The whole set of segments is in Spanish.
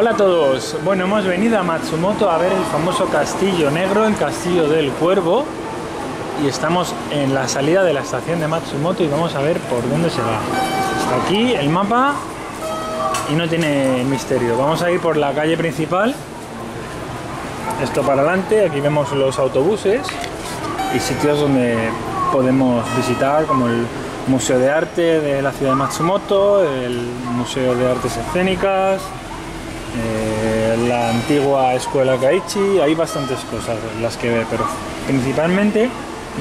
Hola a todos. Bueno, hemos venido a Matsumoto a ver el famoso castillo negro, el castillo del cuervo. Y estamos en la salida de la estación de Matsumoto y vamos a ver por dónde se va. Está aquí el mapa y no tiene misterio. Vamos a ir por la calle principal. Esto para adelante, aquí vemos los autobuses y sitios donde podemos visitar como el Museo de Arte de la ciudad de Matsumoto, el Museo de Artes Escénicas, eh, la antigua escuela Kaichi, hay bastantes cosas las que ver, pero principalmente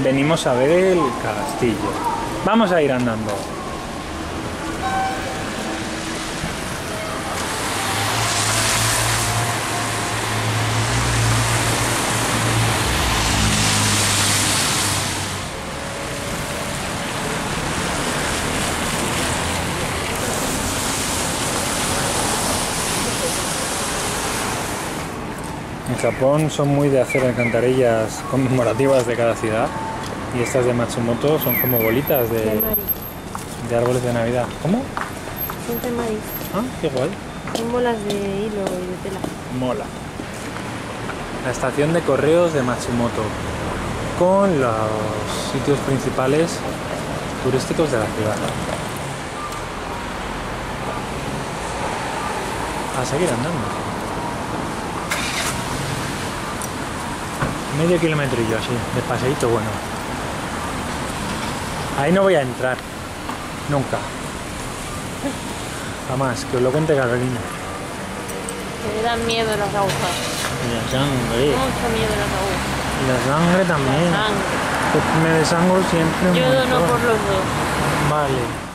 venimos a ver el castillo. Vamos a ir andando. Japón son muy de hacer alcantarillas conmemorativas de cada ciudad y estas de Matsumoto son como bolitas de, De árboles de Navidad. ¿Cómo? Son de maíz. Ah, qué guay. Son bolas de hilo y de tela. Mola. La estación de correos de Matsumoto con los sitios principales turísticos de la ciudad. A seguir andando. Medio kilometrillo así, de paseíto bueno. Ahí no voy a entrar. Nunca. Jamás, que os lo cuente Carolina. Me dan miedo las agujas. Y la sangre. Mucho miedo las agujas. Y la sangre también. Sangre. Que me desangro siempre Yo dono por los dos. Vale.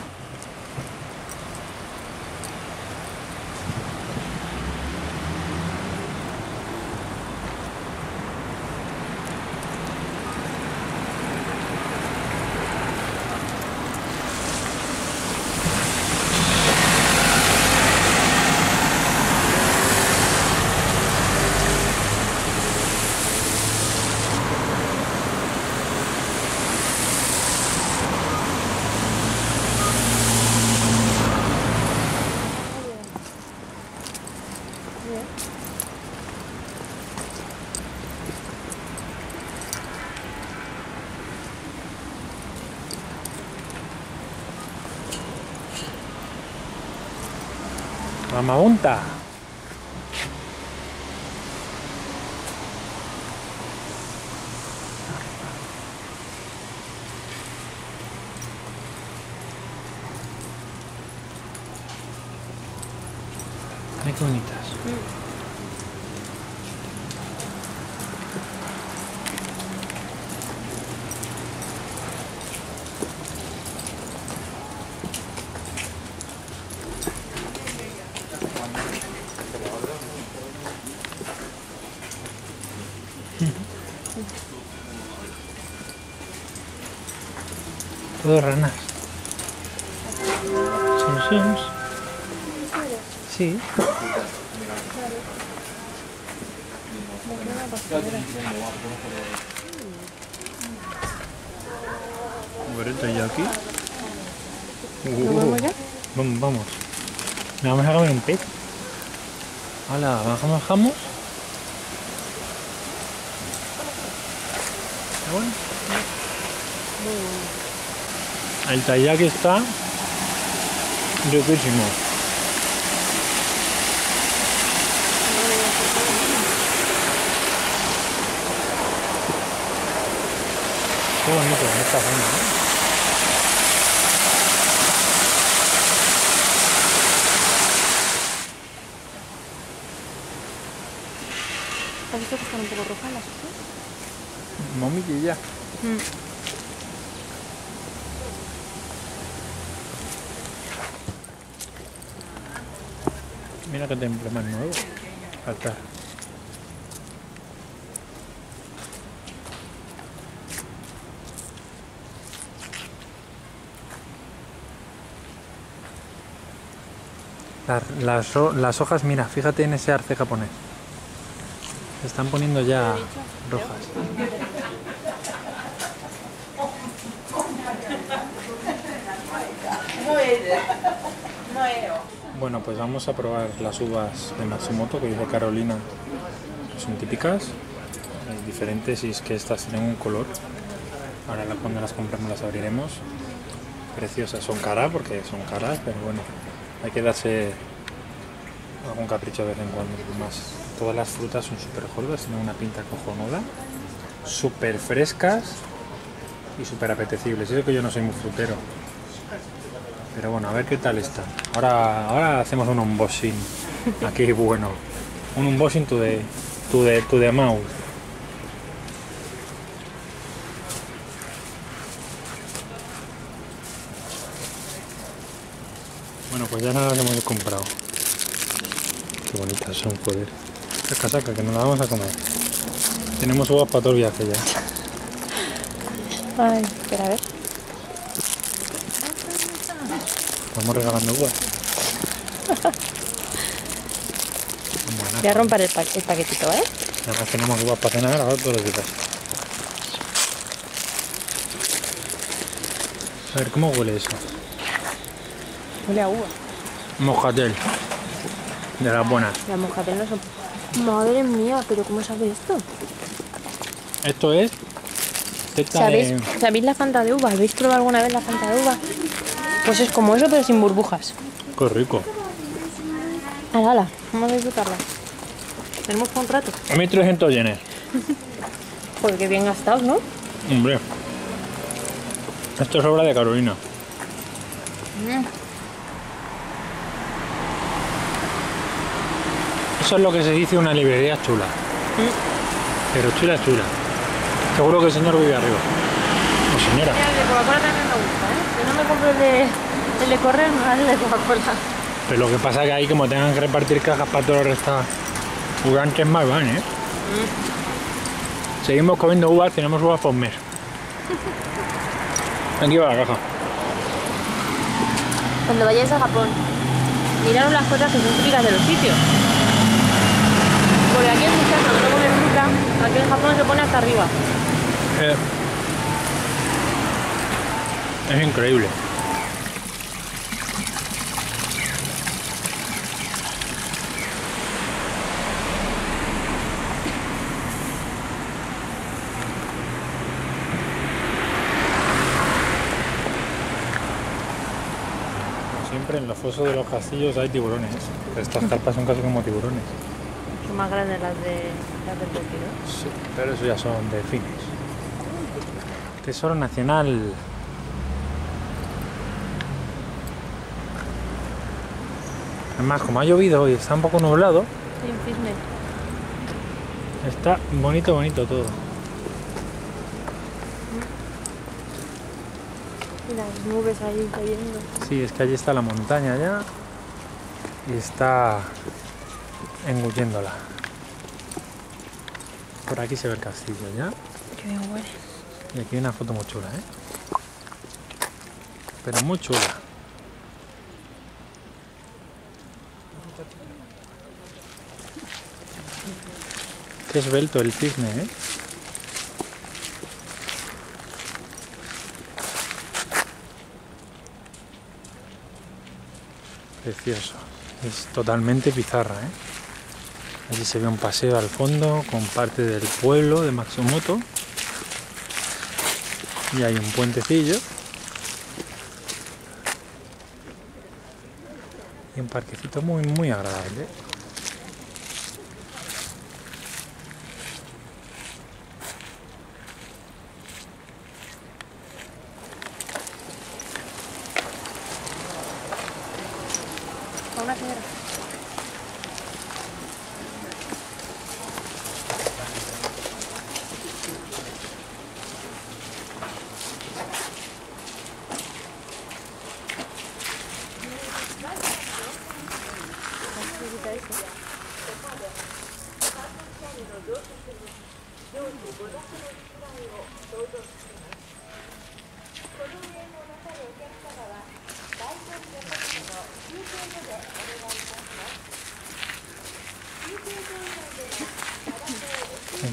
Mamaunta. Ay, qué bonitas. Todo ranas. Sims, sims. Sí. Bonito ya aquí. ¿Nos vamos? Vamos, vamos. Me vamos a comer un pez. Hola, bajamos, bajamos. ¿Está bueno? El taiyaki está riquísimo. Qué bonito esta zona, ¿no? ¿Has visto que están un poco rojas las hojas? Mami que Mira qué templo más nuevo. Altar. Las, las hojas, mira, fíjate en ese arce japonés. Se están poniendo ya rojas. Bueno, pues vamos a probar las uvas de Matsumoto que dice Carolina son típicas, eh, diferentes y es que estas tienen un color. Ahora cuando las compremos las abriremos. Preciosas, son caras porque son caras, pero bueno, hay que darse algún capricho de vez en cuando. Más, todas las frutas son súper gordas, tienen una pinta cojonuda, súper frescas y súper apetecibles. Eso que yo no soy muy frutero. Pero bueno, a ver qué tal está. Ahora, ahora hacemos un unboxing. Aquí bueno. Un unboxing to the, to the, to the mouth. Bueno, pues ya nada las hemos comprado. Qué bonitas son, joder. Saca, saca, que nos la vamos a comer. Tenemos uvas para todo el viaje ya. Ay, espera, a ver. Estamos regalando uvas. Voy a romper el, pa- el paquetito, ¿eh? Además tenemos uvas para cenar ahora todos los días. A ver, ¿cómo huele eso? Huele a uva. Mojatel. De las buenas. Las mojatel no son... Madre mía, pero ¿cómo sabe esto? Esto es... teta ¿Sabéis, de- ¿Sabéis la fanta de uva? ¿Habéis probado alguna vez la fanta de uva? Pues es como eso, pero sin burbujas. Qué rico. Hala, vamos a disfrutarla. Tenemos para un rato. A mí 300 yenes. Joder, qué bien gastados, ¿no? Hombre. Esto es obra de Carolina. Eso es lo que se dice una librería chula. Pero chula, chula. Seguro que el señor vive arriba. O señora. De el de, correr, me vale de Coca-Cola. Pero lo que pasa es que ahí como tengan que repartir cajas para todos los restaurantes más van, ¿eh? Seguimos comiendo uvas, tenemos uvas por mes. Aquí va la caja. Cuando vayáis a Japón, miraros las cosas que son típicas de los sitios. Porque aquí en mi casa no comen fruta, aquí en Japón se pone hasta arriba. Eh, es increíble. Como Siempre en los fosos de los castillos hay tiburones. Estas carpas son casi como tiburones. Son más grandes las de las del. ¿no? Sí, pero eso ya son delfines. Tesoro Nacional. Además, como ha llovido y está un poco nublado, Sí, un está bonito, bonito todo. Y las nubes ahí cayendo. Sí, es que allí está la montaña ya y está engulléndola. Por aquí se ve el castillo ya. Qué bien huele. Y aquí hay una foto muy chula, ¿eh? Pero muy chula. Qué esbelto el cisne, ¿eh? Precioso. Es totalmente pizarra, ¿eh? Allí se ve un paseo al fondo con parte del pueblo de Matsumoto. Y hay un puentecillo. Y un parquecito muy, muy agradable. A una señora.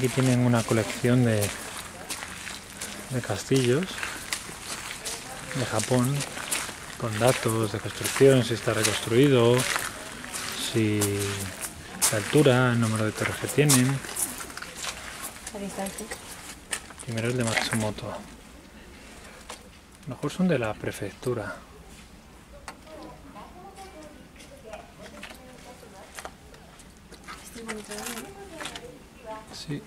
Aquí tienen una colección de, de castillos de Japón con datos de construcción, si está reconstruido, si la altura, el número de torres que tienen. La distancia. Primero el de Matsumoto. A lo mejor son de la prefectura. Este es bonito, ¿no? Sí.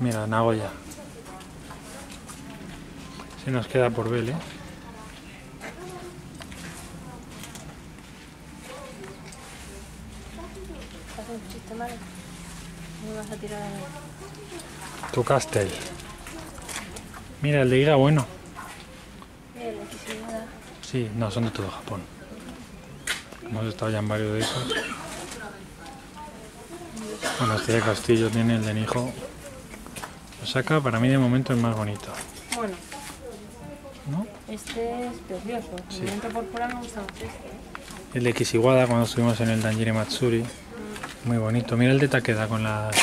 Mira, Nagoya. Se nos queda por ver, ¿eh? Un chiste malo. No vas a tirar a mí. Tu castel. Mira, el de Iga, bueno. El. Sí, no, son de todo Japón. Hemos estado ya en varios de esos. Bueno, este de Castillo tiene el de Nijo. Osaka para mí de momento es más bonito, Bueno, ¿no? este es precioso. Sí. momento por fuera me gusta mucho este. El de Kishiwada cuando estuvimos en el Danjire Matsuri. Muy bonito. Mira el de Takeda con las...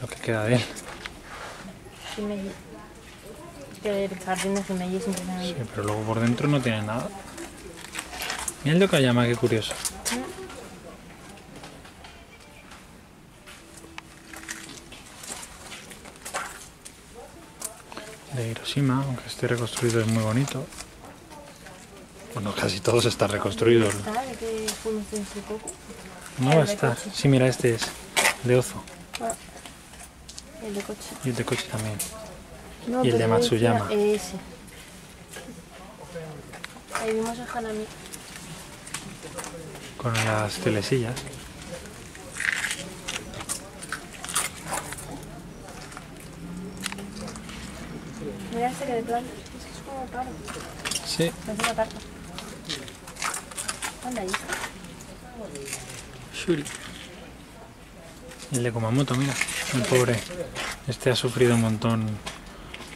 lo que queda de él. Himeji. Que el jardín de Himeji es Sí, pero luego por dentro no tiene nada. Mira el de Okayama, qué curioso. De Hiroshima, aunque esté reconstruido es muy bonito. Bueno, casi todos están reconstruidos. ¿Está? ¿De qué? No va a estar. Sí, mira, este es de Ozo. El de coche. Y el de Kochi también. No, Y el de yo decía Matsuyama. Ese. Ahí vimos a Hanami. Con las telesillas. Mira este que de planta. Es que es como raro. Sí. Parece una tarta. Anda ahí. Shuri. Y el de Kumamoto, mira. El pobre. Este ha sufrido un montón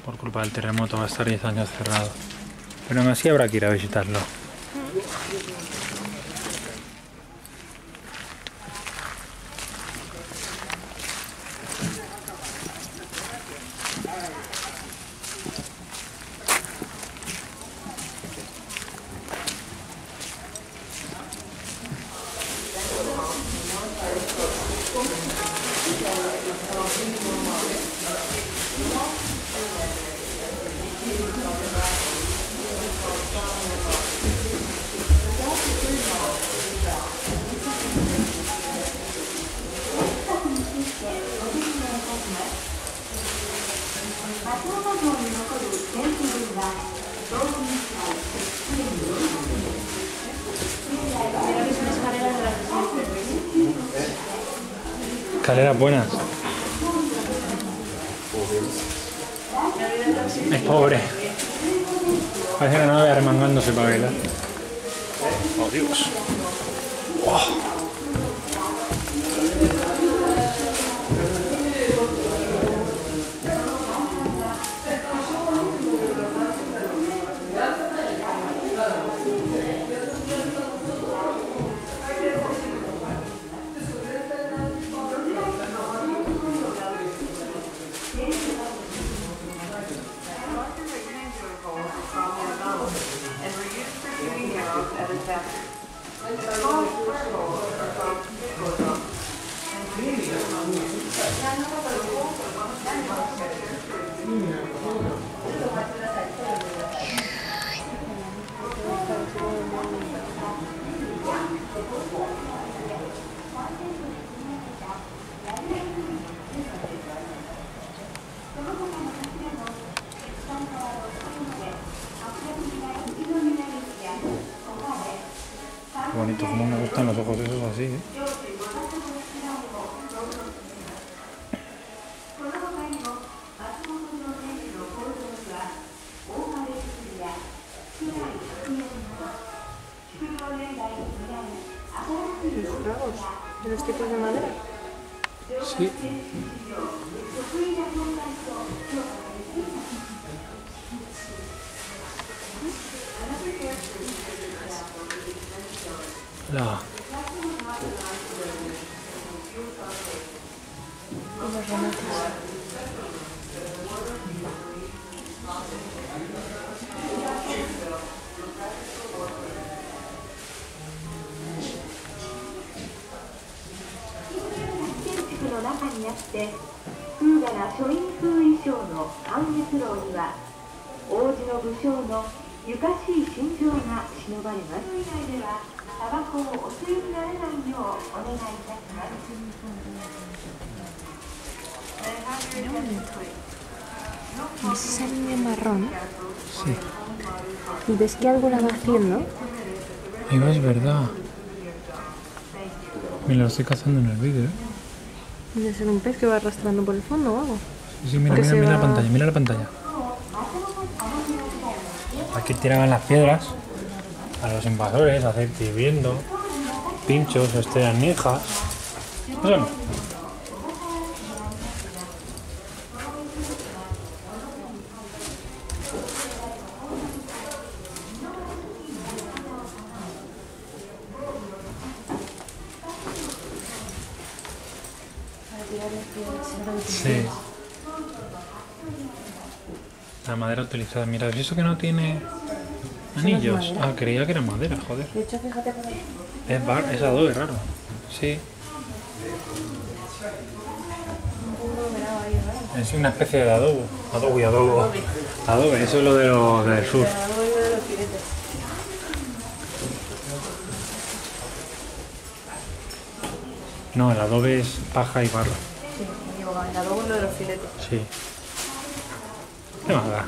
por culpa del terremoto. Va a estar 10 años cerrado. Pero aún así habrá que ir a visitarlo. Escaleras buenas. Es pobre. Parece que no vaya remangándose para bailar. Oh, Dios. 주세요. Los. De los tipos de madera. Sí. La... Y los remates. 中にあって風雅な書院風衣装の関月楼には王子の武将のゆかしい心情が忍ばれます以外ではタバコをお吸いにならないようお願いいたします Es línea marrón. Sí. Y ves que algo la va haciendo. Va, es verdad. Mira, lo estoy cazando en el vídeo, ¿eh? Debe ser un pez que va arrastrando por el fondo o algo. Sí, sí, mira, la pantalla, mira la pantalla. Aquí tiraban las piedras a los invasores, a hacer hirviendo, pinchos, estrellas ninjas. ¿No son? Sí. La madera utilizada. Mira, ¿es eso que no tiene anillos? Ah, creía que era madera, joder. De hecho, fíjate ahí. Es, bar, es adobe, raro. Sí. Es una especie de adobo. Adobe, adobo. Adobe, eso es lo de los del sur. No, el adobe es paja y barro. Sí, me el adobe es uno de los filetes. Sí. ¿Qué más da?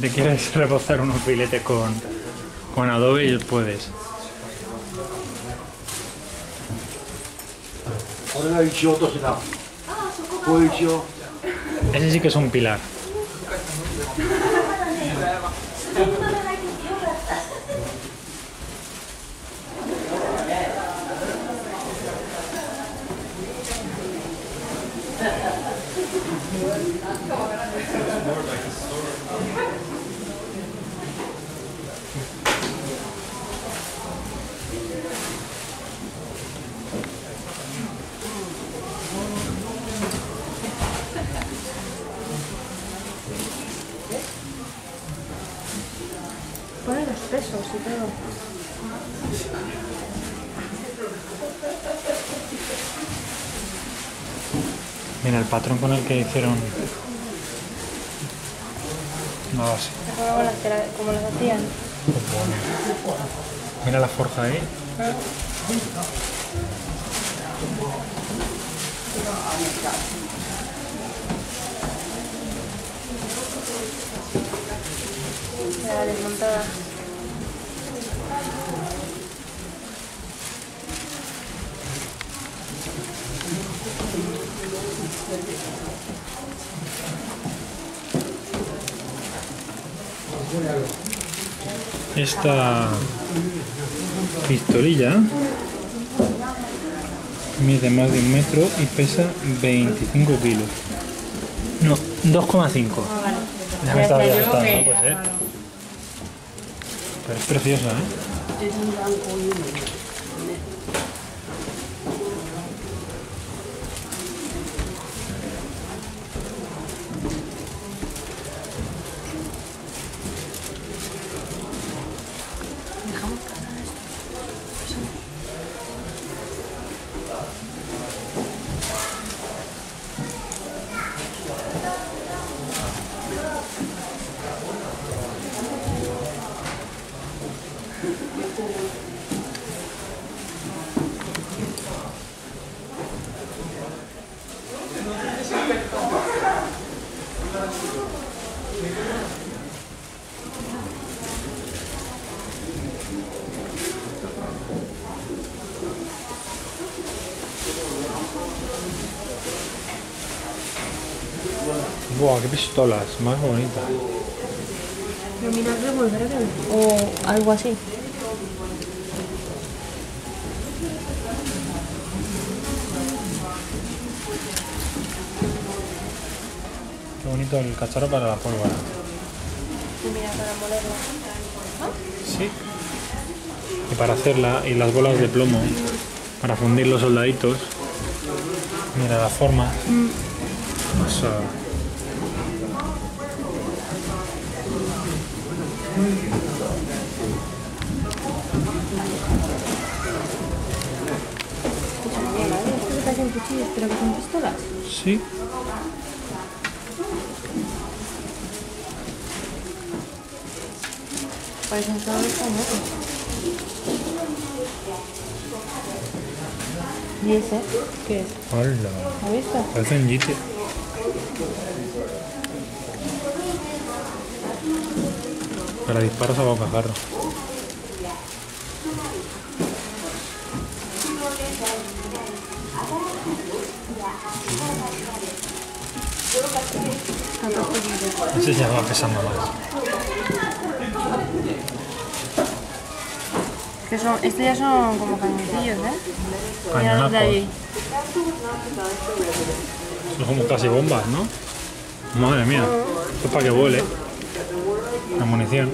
¿Te quieres rebozar unos filetes con, con adobe y puedes? Ese sí que es un pilar. Y todo. Mira el patrón con el que hicieron. No lo sé. Como las, la- hacían. Mira la forja ahí. La desmontada. Esta pistolilla mide más de un metro y pesa 25 kilos. No, 2,5. Ya me estaba yo no puede ser. Pero es preciosa, ¿eh? Buah, qué pistolas, más bonitas. Mira, es revólver o algo así. Qué bonito el cacharro para la pólvora. Mira, para molerlo. Sí. y para hacerla y las bolas de plomo para fundir los soldaditos. Mira la forma. Eso. ¿Esto que parecen cuchillos, pero que son pistolas? Sí. Parecen todos españoles. ¿Y ese? ¿Qué es? Hola. ¿Has visto? Parece Para disparos a bocajarro. Ese ya va pesando más. Que son, estos ya son como cañoncillos, ¿eh? Mira los de allí. Son como casi bombas, ¿no? Madre mía. Esto es para que vuele. La munición.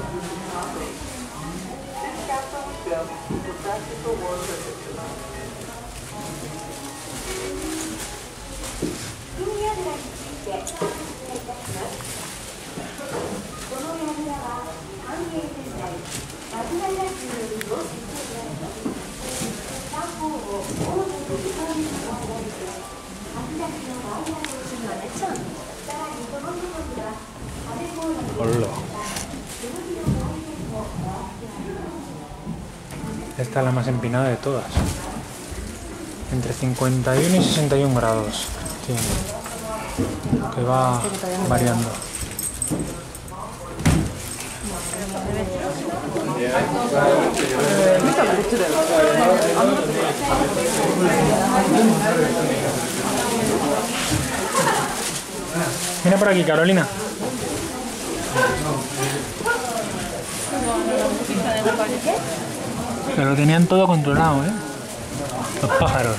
Esta es la más empinada de todas. Entre 51 y 61 grados. Que va variando. Mira por aquí, Carolina. Pero lo tenían todo controlado, ¿eh? Los pájaros.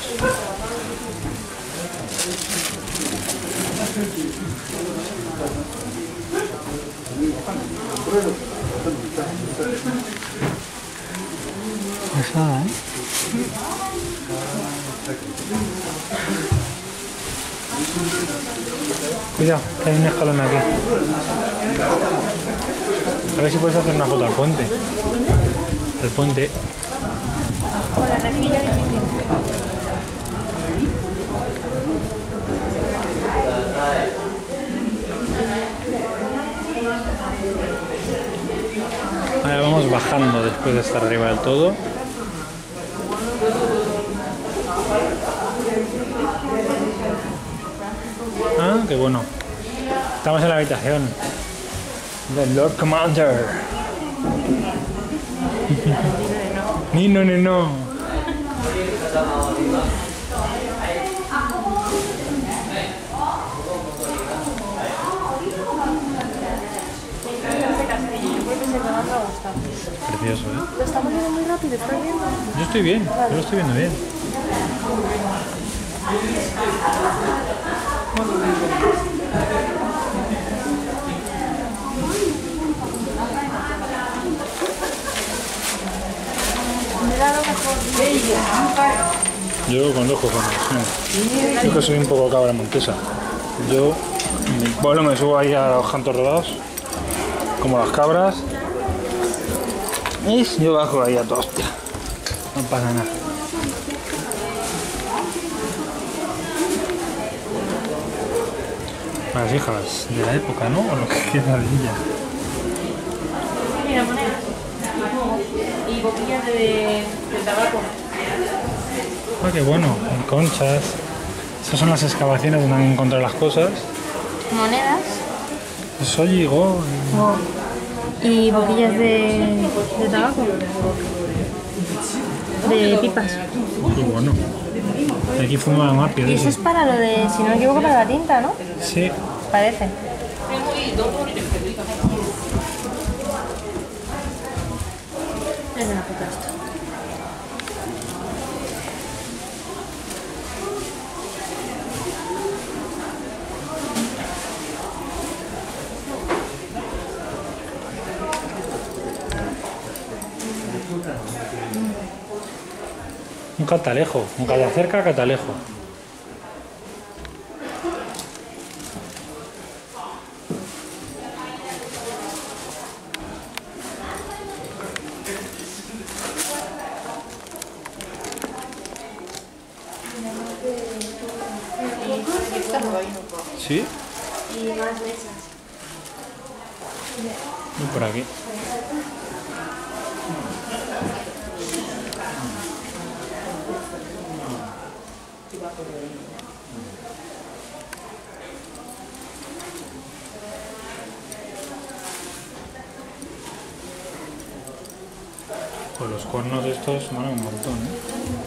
Pesada, ¿eh? Cuidado, que hay un escalón aquí. A ver si puedes hacer una foto al puente. Al puente. Ahora vamos bajando después de estar arriba del todo. Ah, qué bueno. Estamos en la habitación del Lord Commander. Ni no, no. Gustar. Precioso, ¿eh? Lo estamos viendo muy rápido, ¿estás viendo? Yo estoy bien, yo lo estoy viendo bien. Mira lo mejor. Yo con dos cojones. venga. Yo que soy un poco cabra montesa. Yo, pueblo me subo ahí a los cantos rodados, como las cabras. Y yo bajo ahí a todo hostia. No pasa nada. Las hijas de la época, ¿no? O lo que queda de ella. Mira, monedas. Y boquillas de, de tabaco. Ah, qué bueno. En conchas. Esas son las excavaciones donde han encontrado las cosas. Monedas. Eso llegó. Y boquillas de, de tabaco. De pipas. Qué bueno. Aquí fumaban apio. Y eso es para lo de, si no me equivoco, para la tinta, ¿no? Sí. Parece. Es una puta esto. Un catalejo, un calle cerca catalejo. ¿Sí? Y más mesas. Y por aquí. Pues los cuernos estos molan un montón, ¿eh?